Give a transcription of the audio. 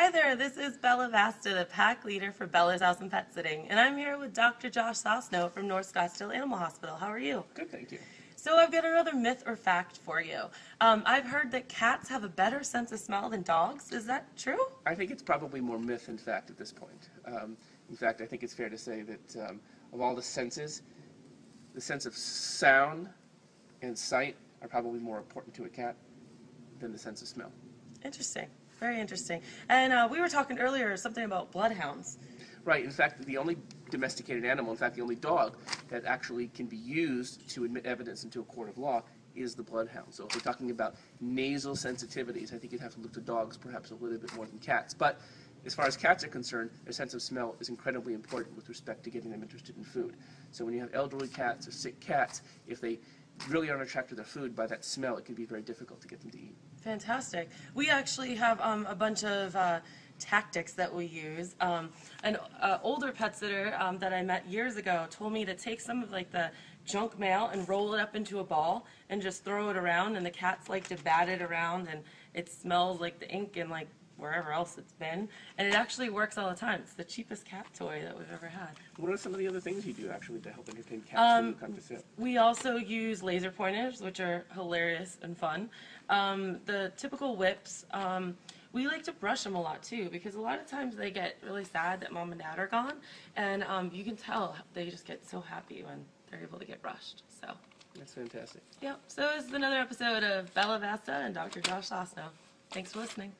Hi there, this is Bella Vasta, the pack leader for Bella's House and Pet Sitting, and I'm here with Dr. Josh Sosnow from North Scottsdale Animal Hospital. How are you? Good, thank you. So I've got another myth or fact for you. Um, I've heard that cats have a better sense of smell than dogs. Is that true? I think it's probably more myth than fact at this point. Um, in fact, I think it's fair to say that um, of all the senses, the sense of sound and sight are probably more important to a cat than the sense of smell. Interesting. Very interesting. And uh, we were talking earlier something about bloodhounds. Right, in fact, the only domesticated animal, in fact, the only dog that actually can be used to admit evidence into a court of law is the bloodhound. So if we're talking about nasal sensitivities, I think you'd have to look to dogs perhaps a little bit more than cats. But as far as cats are concerned, their sense of smell is incredibly important with respect to getting them interested in food. So when you have elderly cats or sick cats, if they really aren't attracted to their food by that smell, it can be very difficult to get them to eat. Fantastic. We actually have um, a bunch of uh, tactics that we use. Um, an uh, older pet sitter um, that I met years ago told me to take some of like the junk mail and roll it up into a ball and just throw it around, and the cats like to bat it around, and it smells like the ink and like wherever else it's been. And it actually works all the time. It's the cheapest cat toy that we've ever had. What are some of the other things you do actually to help entertain cats Um, when you come to sit? We also use laser pointers, which are hilarious and fun. Um, the typical whips, um, we like to brush them a lot too, because a lot of times they get really sad that mom and dad are gone, and um, you can tell they just get so happy when they're able to get brushed. So, That's fantastic. yep So this is another episode of Bella Vasta and Dr. Josh Sosnow. Thanks for listening.